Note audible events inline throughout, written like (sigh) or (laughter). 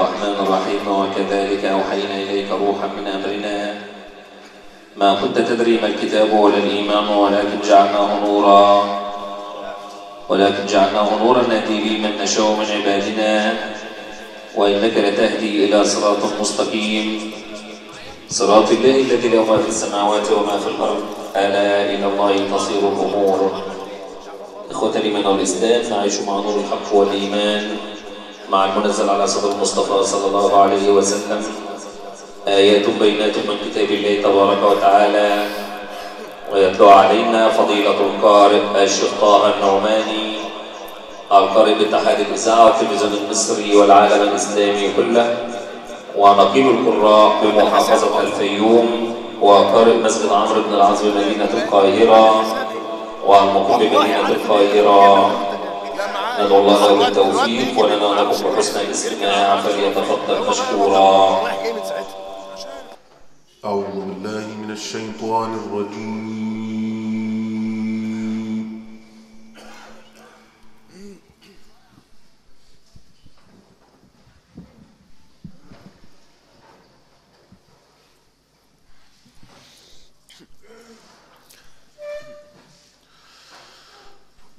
الرحمن الرحيم وكذلك أوحينا إليك روحا من أمرنا. ما كنت تدري ما الكتاب ولا الإيمان ولكن جعلناه نورا. ولكن جعلناه نورا نهدي به من نشاء من عبادنا. وإنك لتهدي إلى صراط مستقيم. صراط الله الذي له ما في السماوات وما في الأرض. ألا إلى الله تصير الأمور. إخوة الإيمان والإسلام نعيش مع نور الحق والإيمان. مع المنزل على صدر المصطفى صلى الله عليه وسلم. آيات بينات من كتاب الله تبارك وتعالى. ويتلو علينا فضيلة القارئ الشيخ طه النعماني القارئ باتحاد الإذاعة والتلفزيون المصري والعالم الإسلامي كله. ونقيب القراء بمحافظة الفيوم وقارئ مسجد عمرو بن العاص بمدينة القاهرة والمقيم بمدينة القاهرة. ندعو الله له بالتوفيق ولنا لكم بحسن الاستماع فليتفضل مشكورا. أعوذ بالله من الشيطان الرجيم.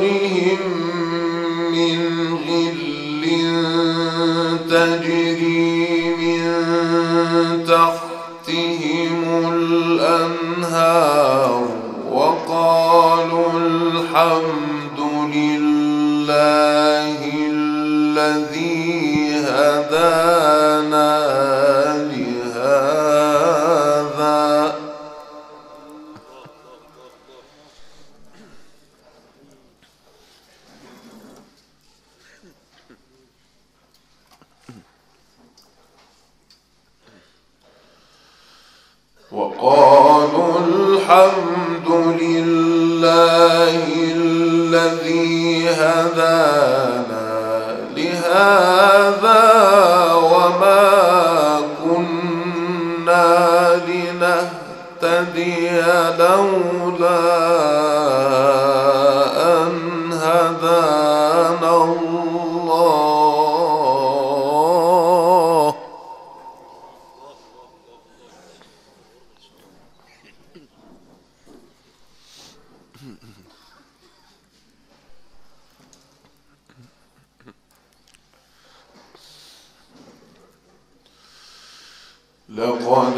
صدورهم من غل تجري من تحتهم الأنهار وقالوا الحمد لله الذي هدانا هدانا لهذا وما لولا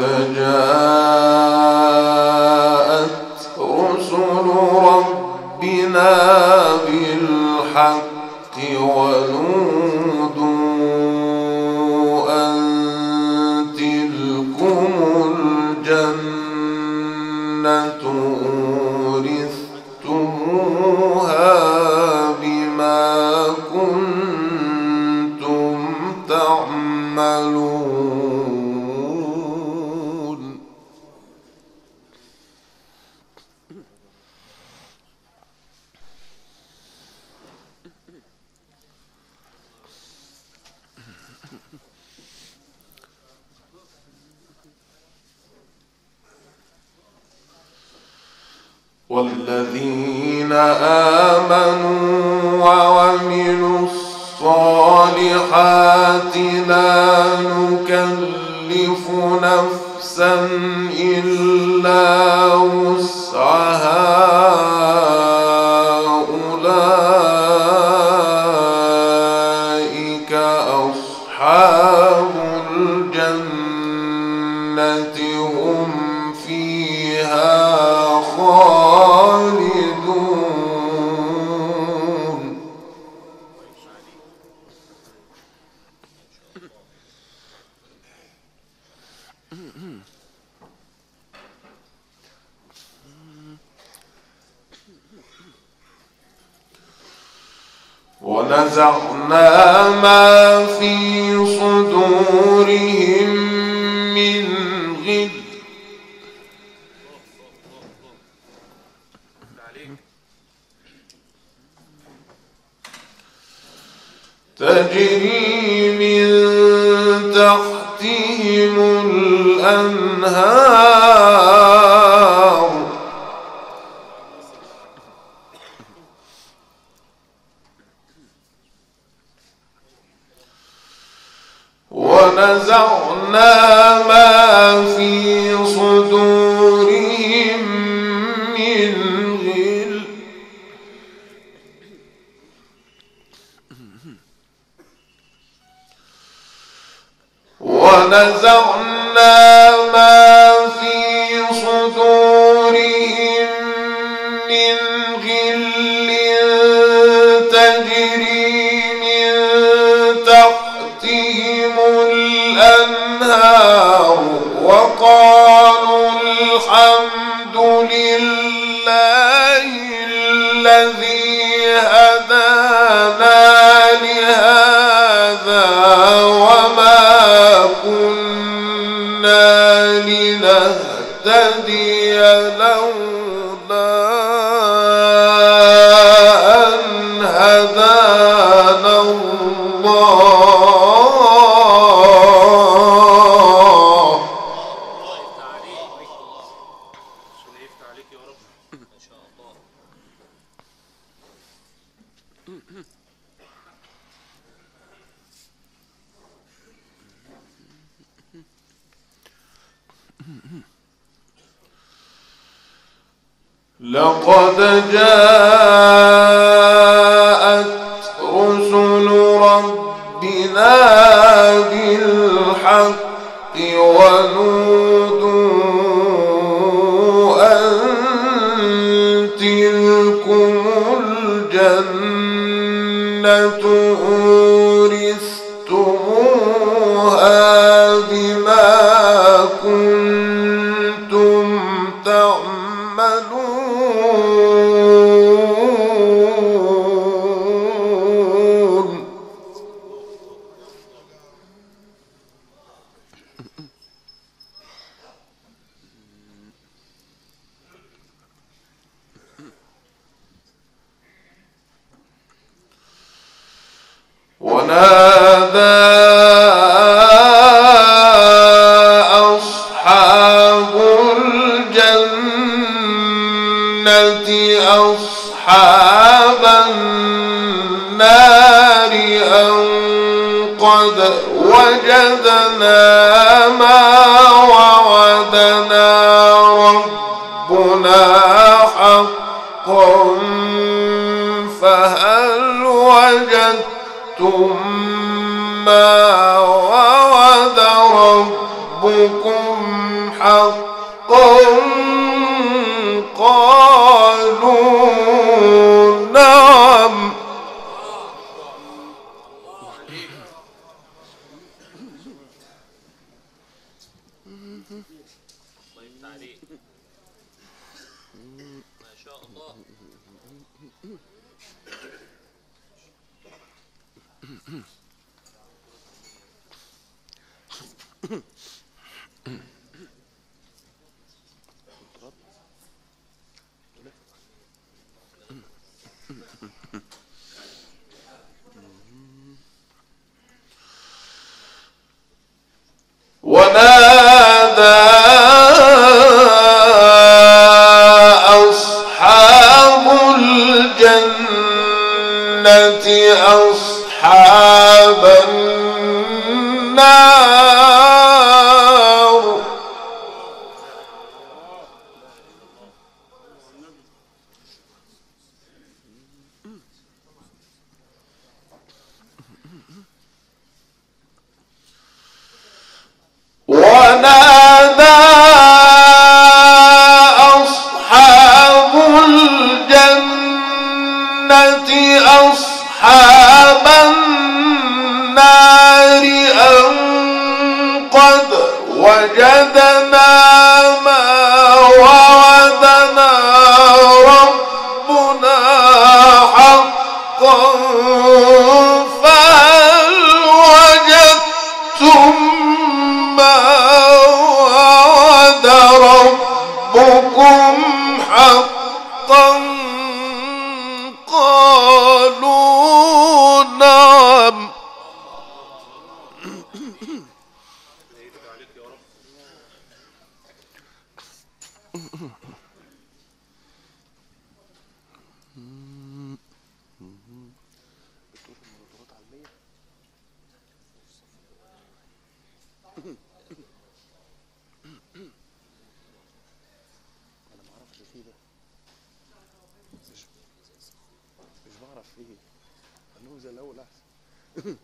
لقد جاءت ونزعنا ما في صدورهم من غل. تجري من تحتهم الأنهار وما مش بعرف إيه. انه زي الأول احسن (laughs)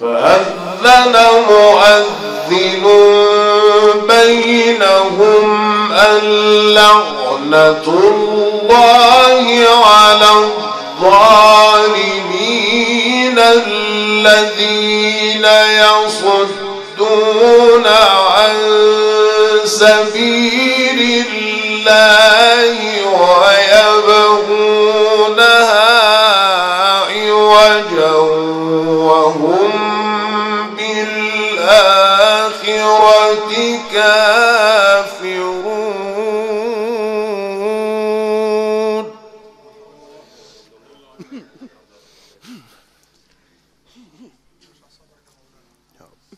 فأذن مؤذن بينهم اللعنة الله على الظالمين الذين يصدون عن سبيل الله بالآخرة كافرون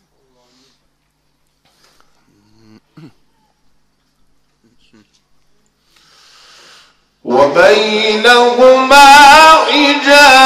وبينهما حجاب.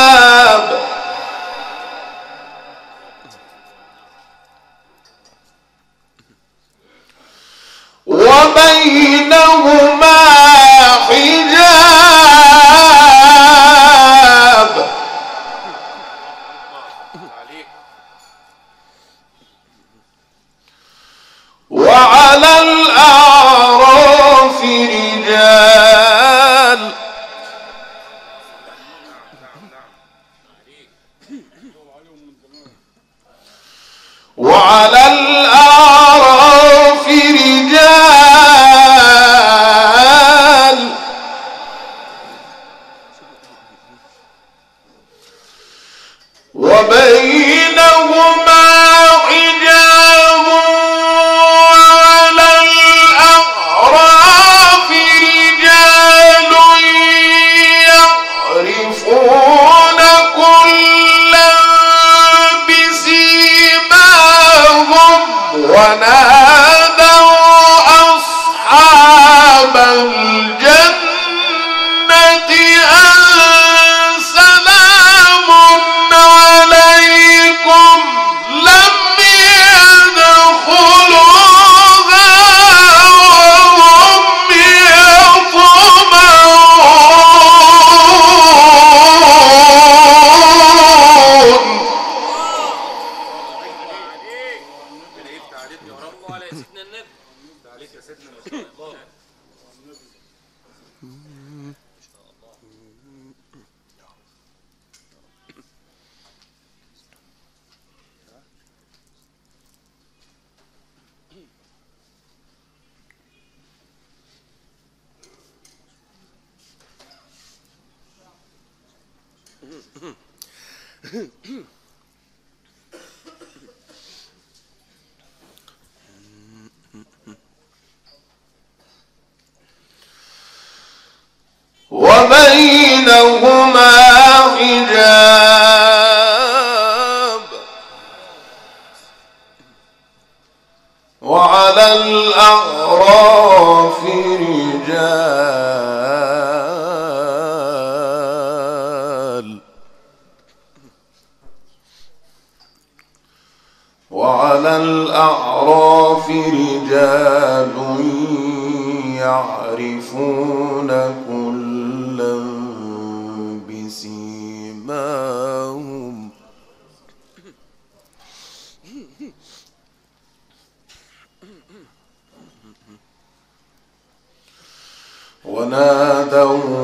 ونادوا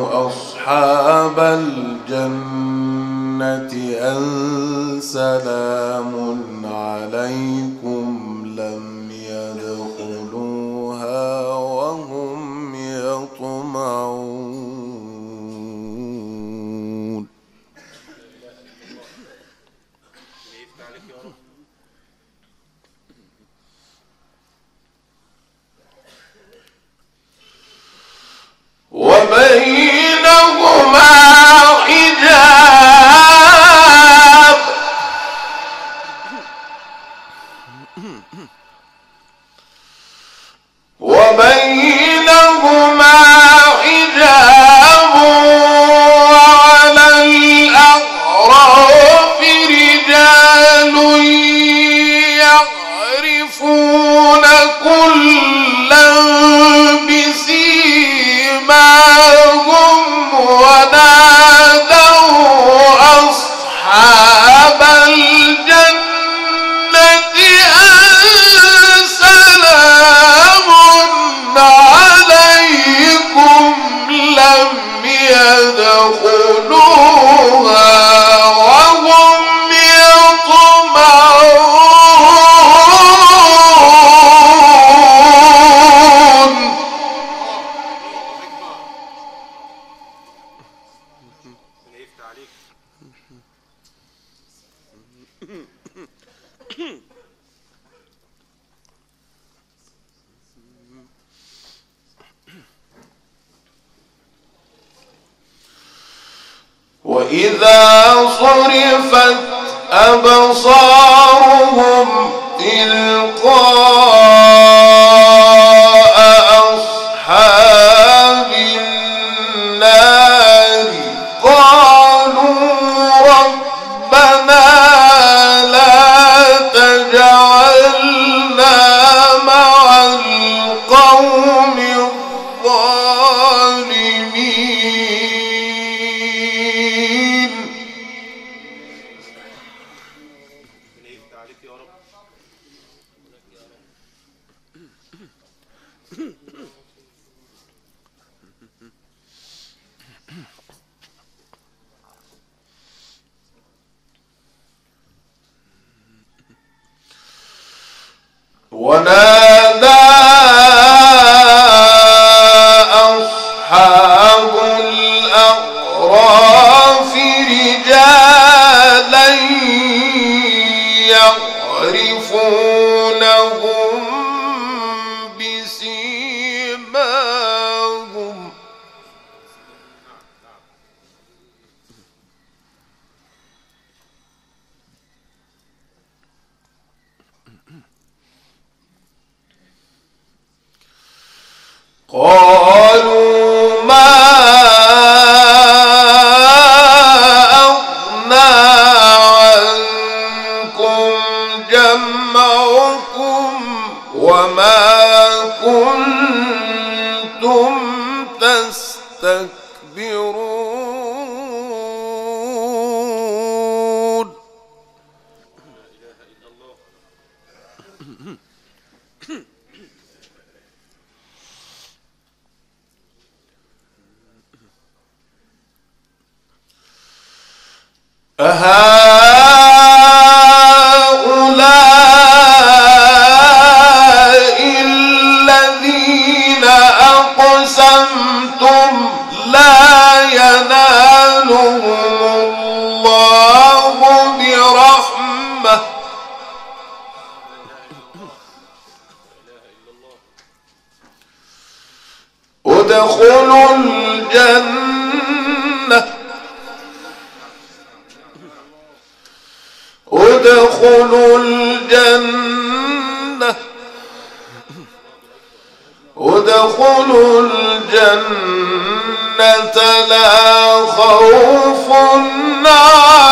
我呢 لا خوف عليكم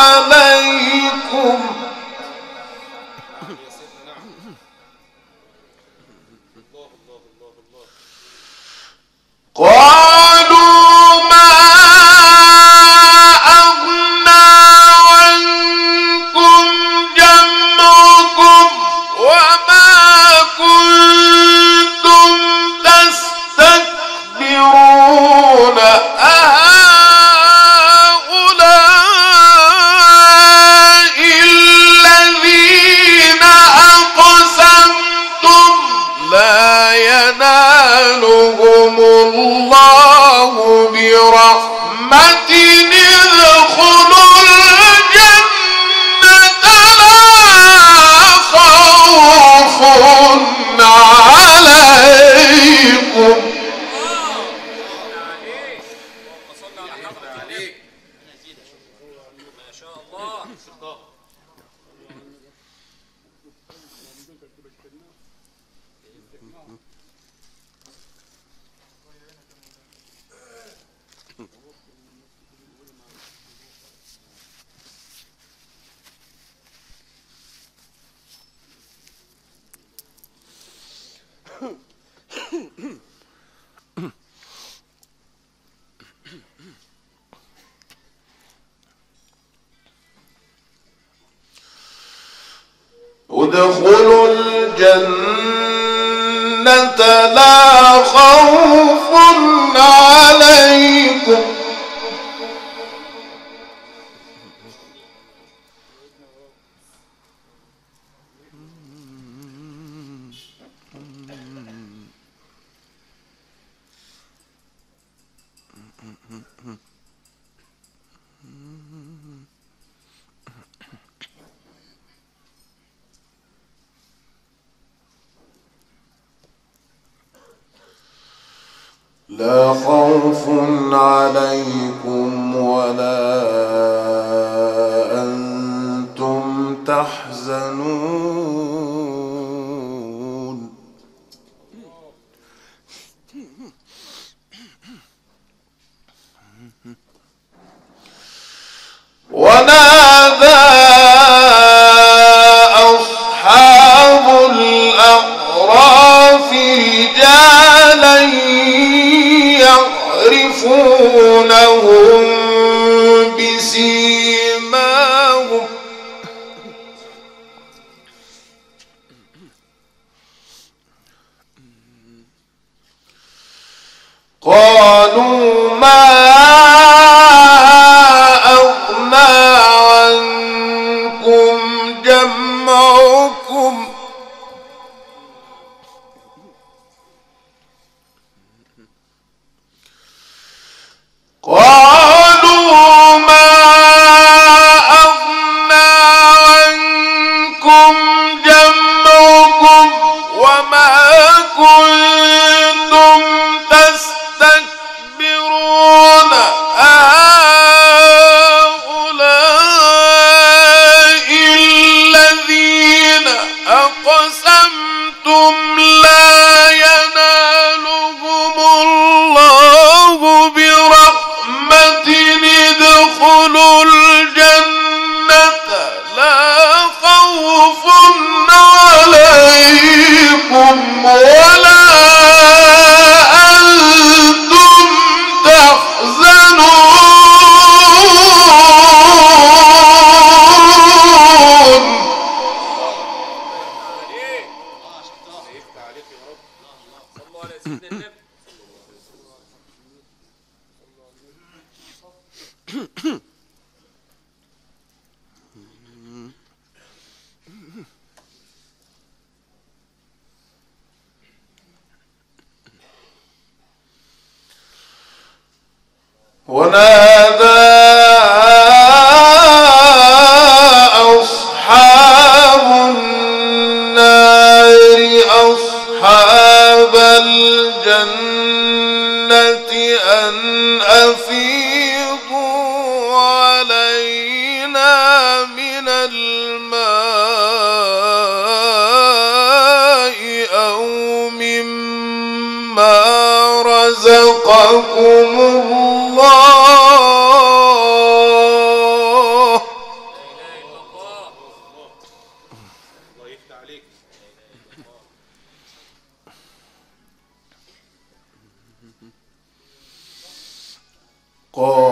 oo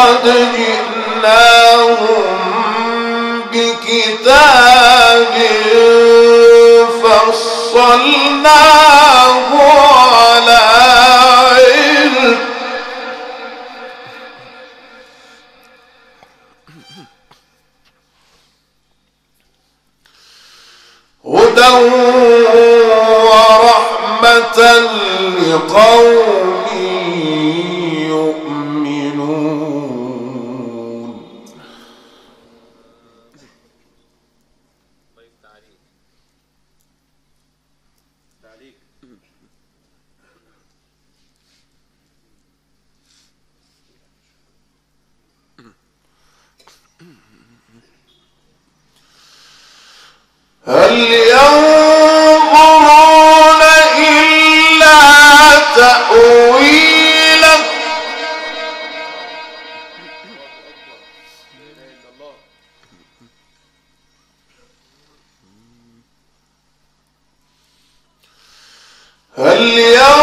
قد هل ينظرون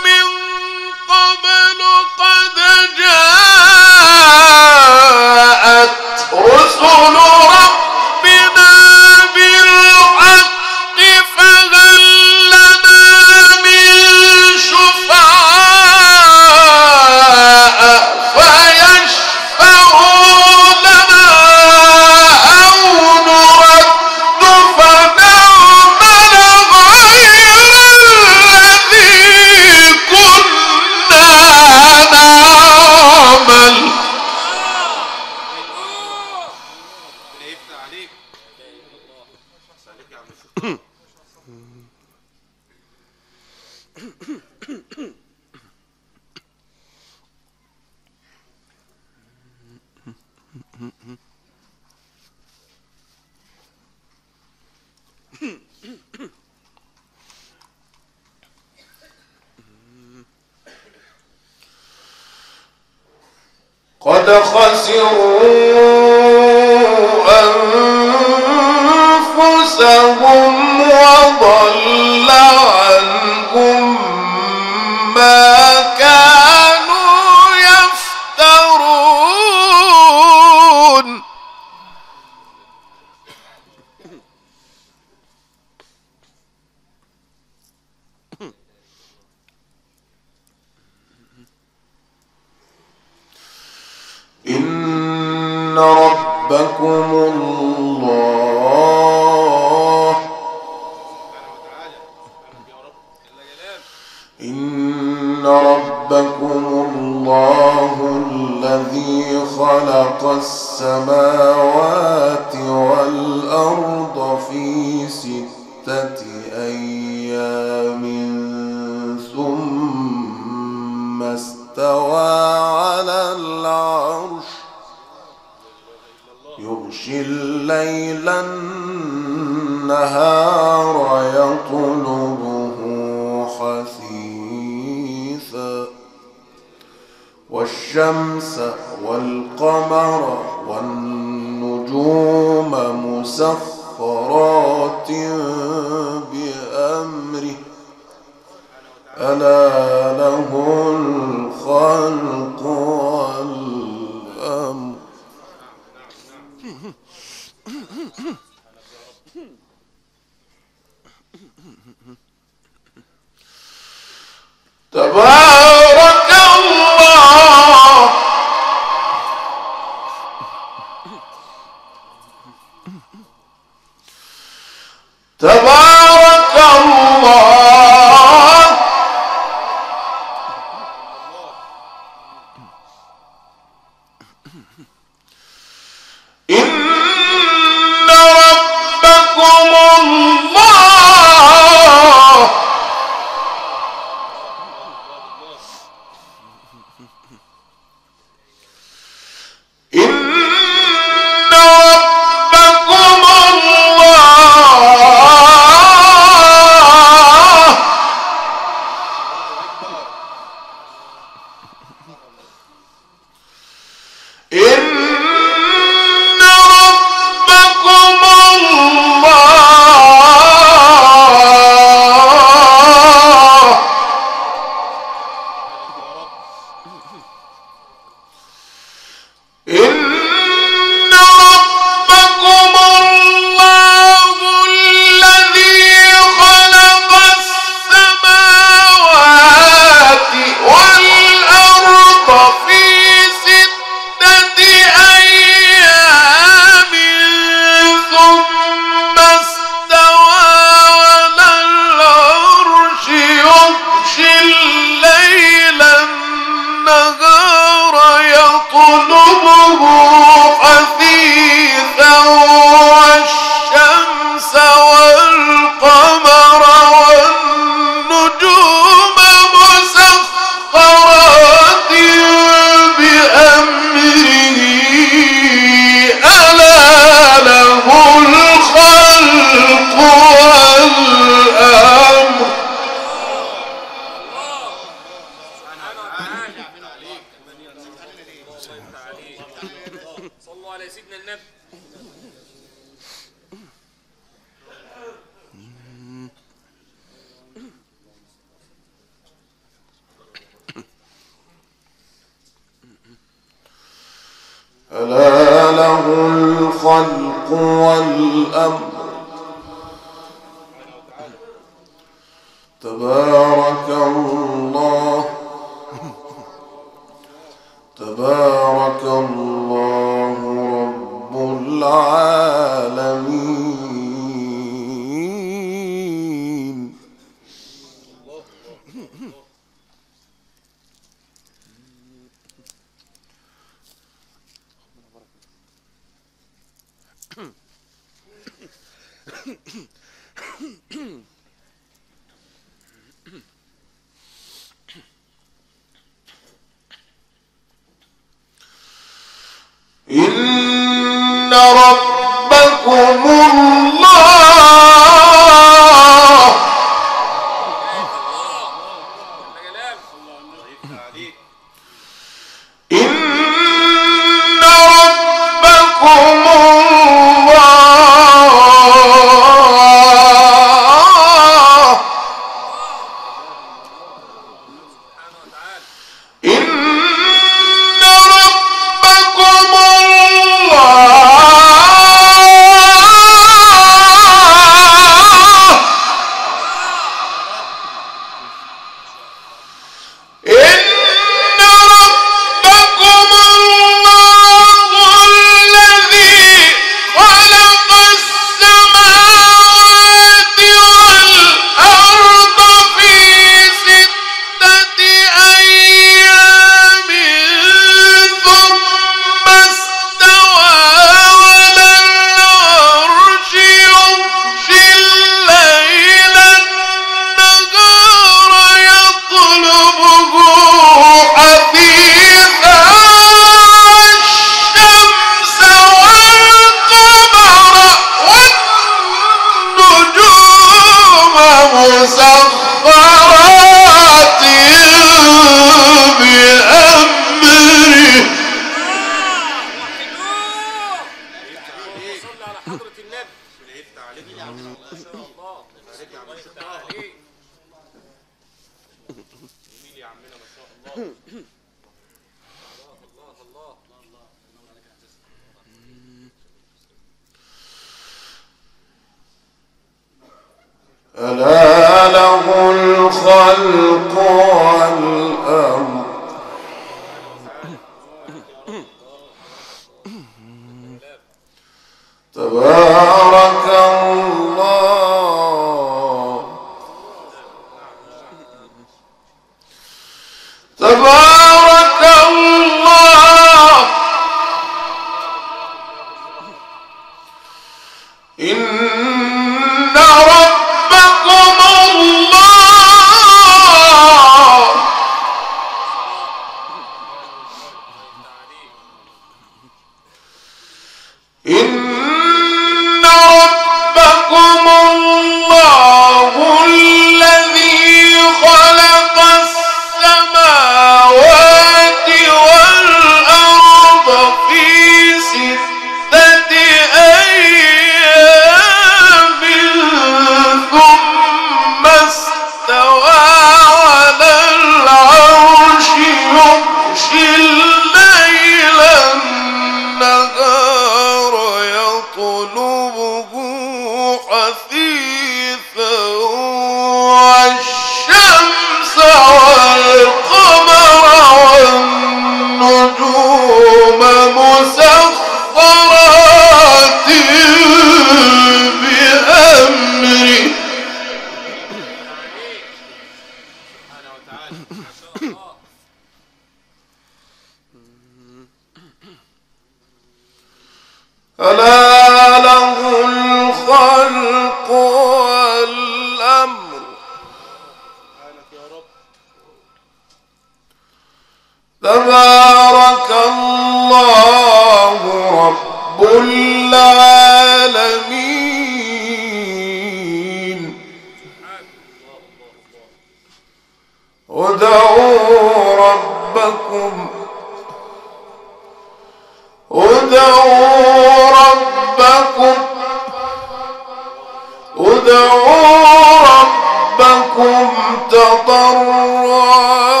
ادعوا ربكم تضرعا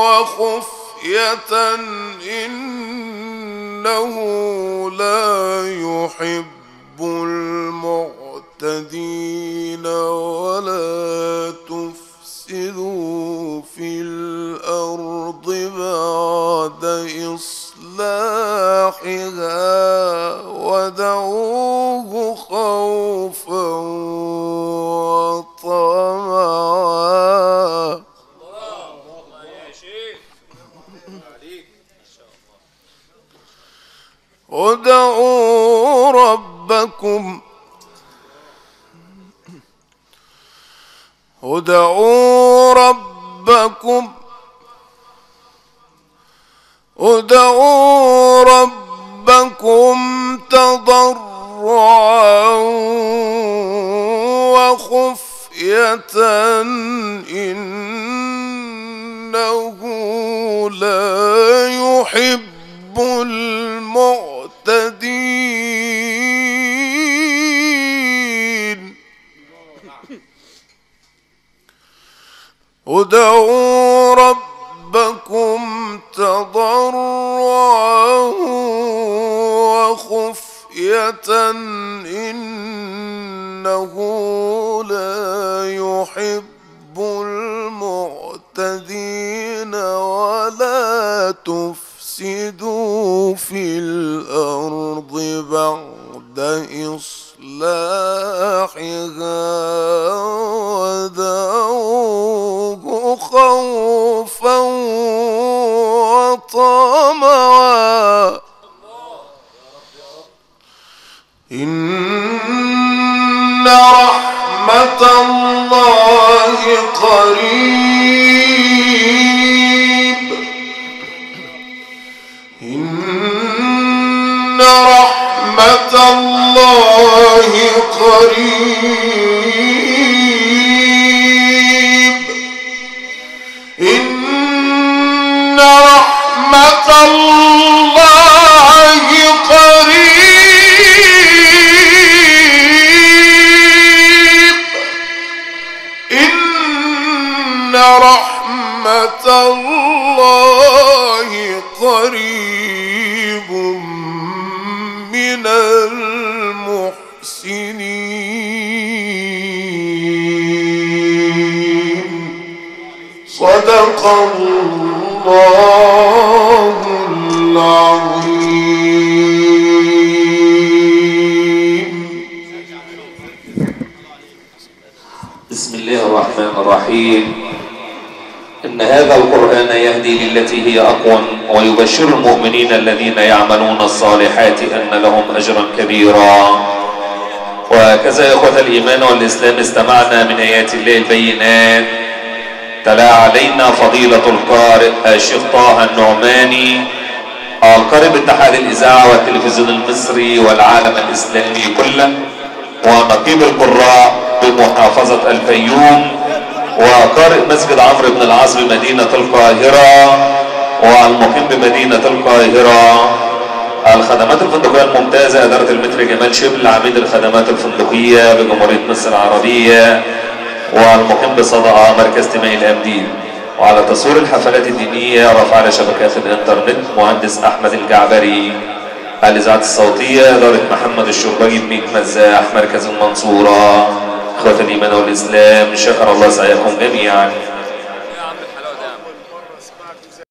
وخفية إنه لا يحب المعتدين ولا تفسدوا في الأرض بعد إصلاحها ودعوه خوفا وطمعا. ادعوا ربكم. ادعوا ربكم. ادعوا ربكم تضرعا وخفية إنه لا يحب المعتدين. ادعوا ربكم تضرعا وخفية إنه لا يحب المعتدين ولا تفسدوا في الأرض بعد إصلاحها ودعوه خوفا وطمعا. إن رحمة الله قريب. إن رحمة الله الله قريب. إن رحمة الله قريب. إن رحمة الله قريب من المحسنين. صدق الله العظيم. بسم الله الرحمن الرحيم. إن هذا القرآن يهدي للتي هي أقوم ويبشر المؤمنين الذين يعملون الصالحات أن لهم أجرا كبيرا. وكذا يا إخوة الإيمان والإسلام استمعنا من آيات الله البينات. تلا علينا فضيلة القارئ الشيخ طه النعماني القارئ باتحاد الإذاعة والتلفزيون المصري والعالم الإسلامي كله ونقيب القراء بمحافظة الفيوم وقارئ مسجد عمرو بن العاص بمدينة القاهرة والمقيم بمدينة القاهرة. الخدمات الفندقية الممتازة إدارة المتر جمال شبل عميد الخدمات الفندقية بجمهورية مصر العربية والمقيم بصدقة مركز تميل الأمدين وعلى تصوير الحفلات الدينية رفع على شبكات الإنترنت مهندس أحمد الجعبري. الإذاعة الصوتية إدارة محمد الشربجي بميت مزاح مركز المنصورة إخوة الإيمان والإسلام شكر الله سعيكم جميعا.